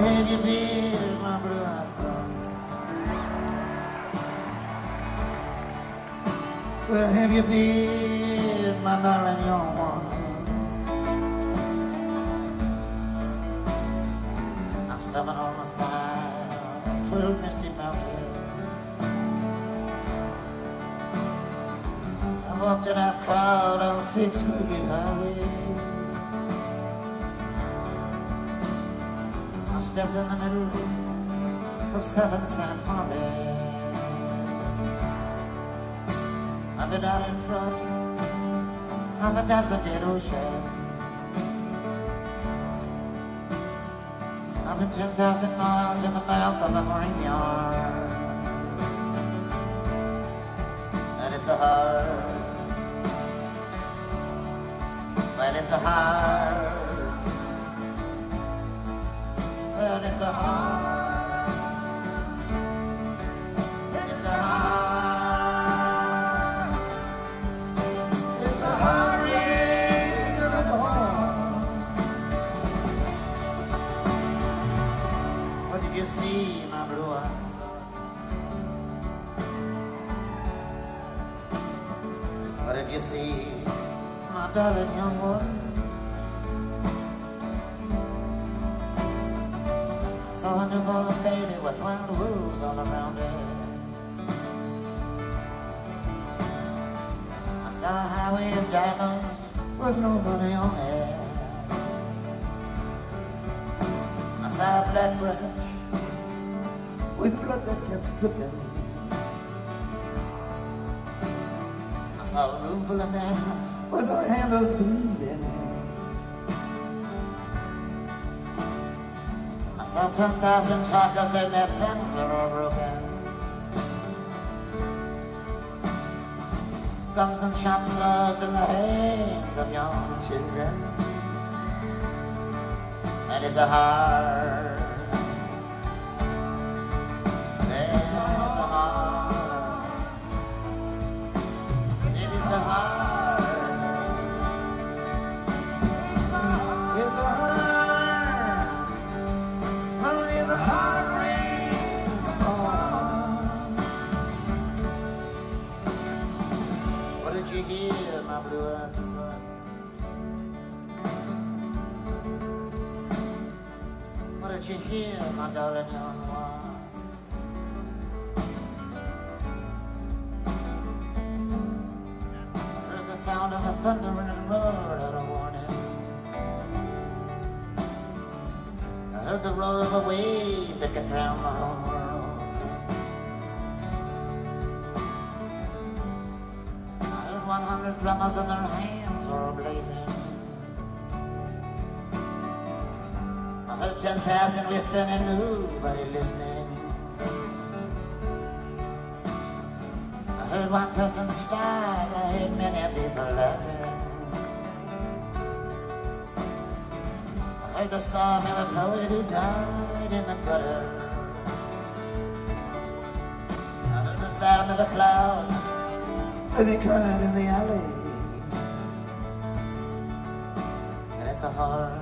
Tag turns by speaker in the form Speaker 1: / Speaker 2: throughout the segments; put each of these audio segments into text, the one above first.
Speaker 1: Where have you been, my blue-eyed son? Where have you been, my darling young one? I'm stepping on the side of twelve misty mountains. I've walked in that crowd on six crooked highways. I stepped in the middle of seven San Farming. I've been out in front of a dead ocean. I've been 10,000 miles in the mouth of a marine yard. And it's a hard, well, it's a hard, bone. What did you see, my blue eyes? What did you see, my darling Newborn baby with wild wolves all around it. I saw a highway of diamonds with nobody on it. I saw a blood rush with blood that kept dripping. I saw a room full of men with their handles bleeding. Saw 10,000 truckers and their tongues were all broken. Guns and sharp swords in the hands of young children. And it's a hard you my darling young one? I heard the sound of a thunder and it roared out a warning. I heard the roar of a wave that could drown the whole world. I heard 100 drummers and their hands were blazing. Heard 10,000 whispering and nobody listening. I heard one person start, I heard many people laughing. I heard the song of a poet who died in the gutter. I heard the sound of a cloud, and he cried in the alley. And it's a hard,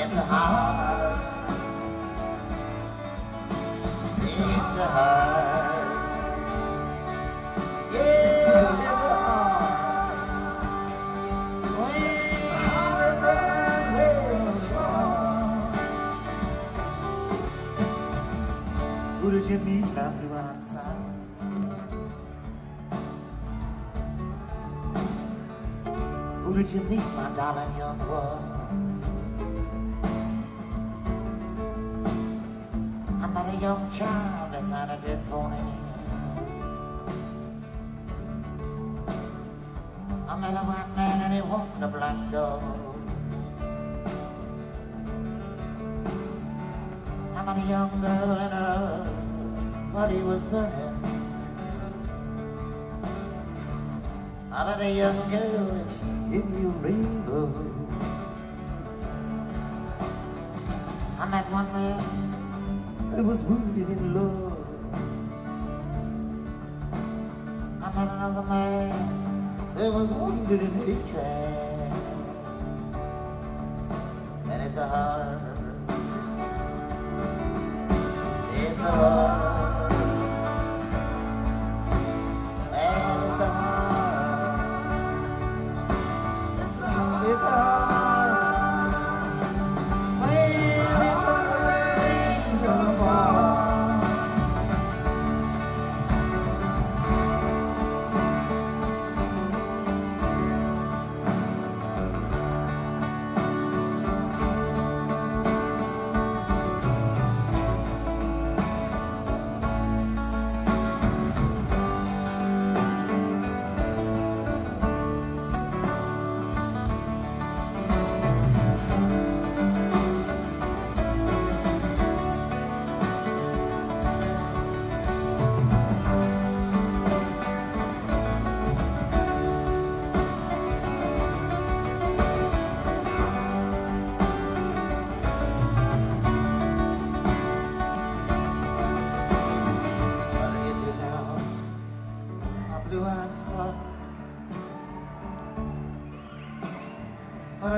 Speaker 1: it's a heart. it's a heart. it's a heart. Than before. Who did you meet, my blue-eyed son? Who did you meet, my darling young one? A young child beside a dead pony. I met a white man and he walked a black dog. I met a young girl and her body was burning. I met a young girl and she gave a rainbow. I met one man that was wounded in love. I met another man that was wounded in hatred. And it's a hard, it's a hard.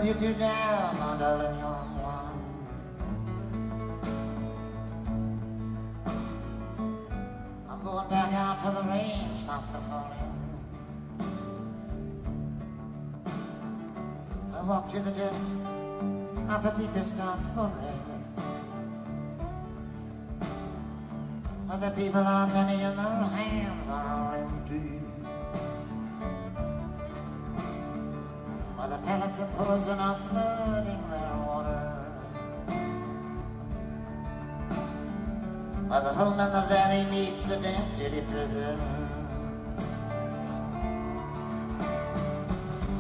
Speaker 1: What'll you do now, my darling young one? I'm going back out for the rain starts to fall in. I walk to the depths of the deepest dark forest. Where the people are many and their hands are empty. Where the pellets of poison are flooding their waters. Where the home in the valley meets the empty prison.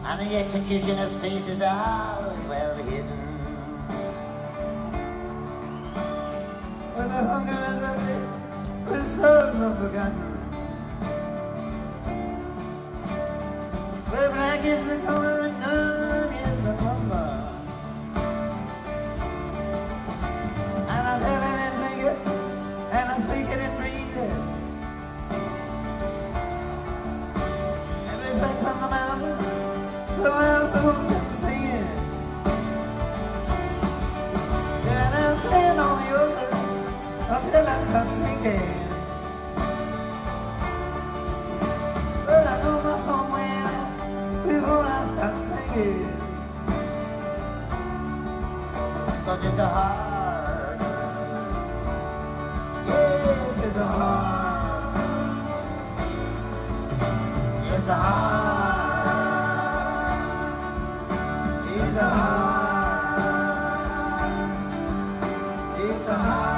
Speaker 1: And the executioner's face is always well hidden. Where the hunger is ugly, where souls are forgotten. Where black is the color From the mountain, so our souls can see it. And I stand on the ocean until I start sinking. But I know my song well before I start singing. Cause it's a hard, 사랑